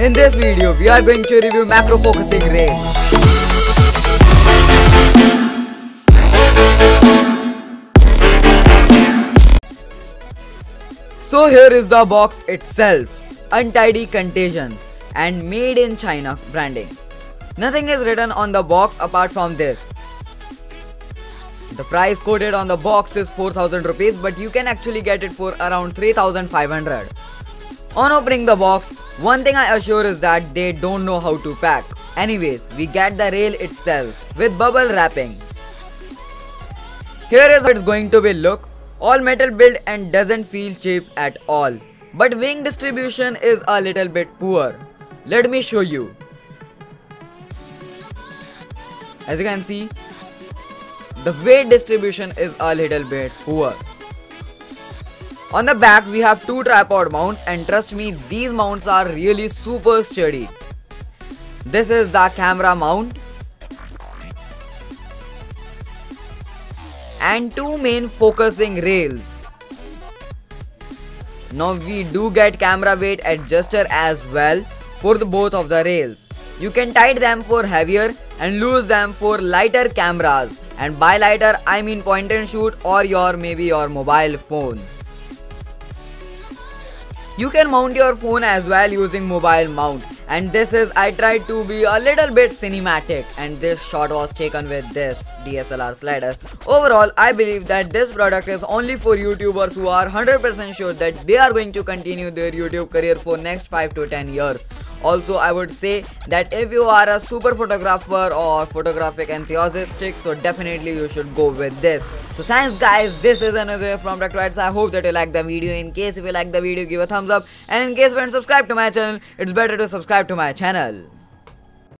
In this video, we are going to review macro focusing rail. So here is the box itself. Untidy contagion and made in China branding. Nothing is written on the box apart from this. The price quoted on the box is 4000 rupees but you can actually get it for around 3500. On opening the box, one thing I assure is that they don't know how to pack. Anyways, we get the rail itself with bubble wrapping. Here is how it's going to be look. All metal build and doesn't feel cheap at all. But wing distribution is a little bit poor. Let me show you. As you can see, the weight distribution is a little bit poor. On the back we have two tripod mounts and trust me these mounts are really super sturdy. This is the camera mount and two main focusing rails. Now we do get camera weight adjuster as well for the both of the rails. You can tight them for heavier and loose them for lighter cameras and by lighter I mean point and shoot or your maybe your mobile phone. You can mount your phone as well using mobile mount and this is I tried to be a little bit cinematic and this shot was taken with this DSLR slider. Overall I believe that this product is only for YouTubers who are 100% sure that they are going to continue their YouTube career for next 5 to 10 years. Also I would say that if you are a super photographer or photographic enthusiastic so definitely you should go with this. So thanks guys this is another from Rectoids. I hope that you like the video. In case if you like the video give a thumbs up and in case you haven't subscribed to my channel it's better to subscribe to my channel.